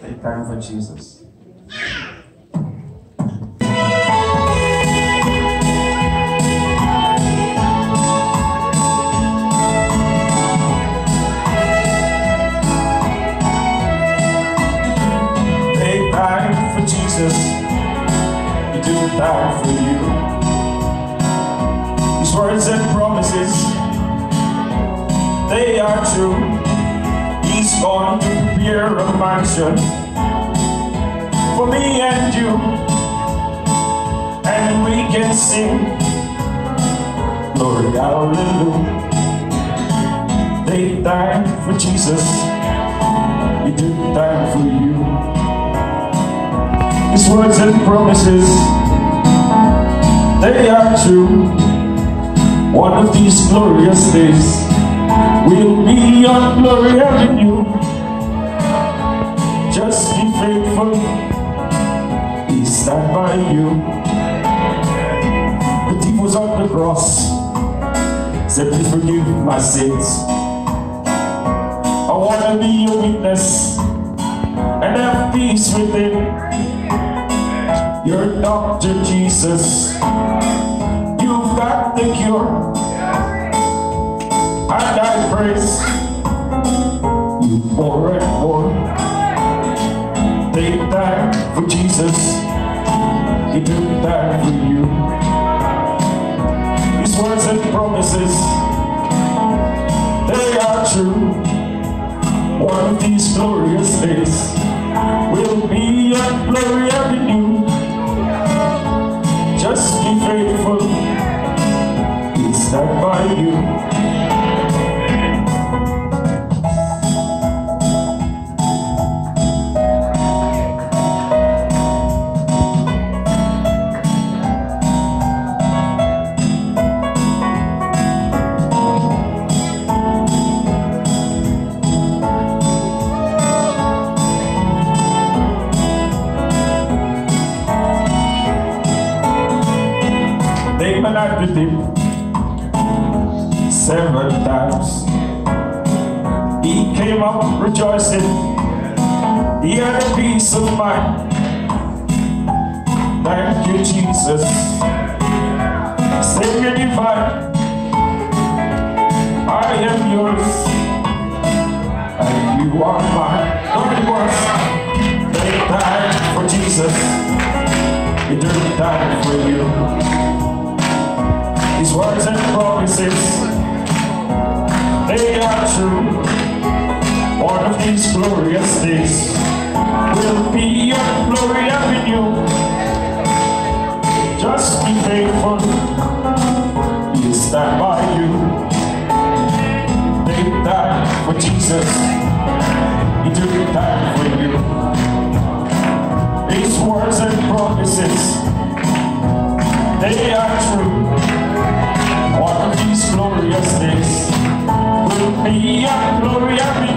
Take time for Jesus. For Jesus. He do time for you. His words and promises, they are true. He's gone prepare a mansion for me and you. And we can sing, Glory, Hallelujah. Take time for Jesus. He took time for you. His words and promises, they are true. One of these glorious days we'll be on Glory Avenue. Be faithful, He stand by you. The thief was on the cross, said, Please forgive my sins. I want to be your witness and have peace with it. Your doctor, Jesus. You've got the cure. And I praise for Jesus. He took time for you. His words and promises, they are true. One of these glorious days will be a glory They manipulated him several times. He came up rejoicing. He had peace of mind. Thank you, Jesus. Savior divine, I am yours, and you are mine. It was. Take time for Jesus. He took time for these words and promises, they are true. One of these glorious days will be a glory avenue. Just be faithful, he'll stand by you. They died for Jesus, he took it back for you. These words and promises, they are true glorious days will be a glorious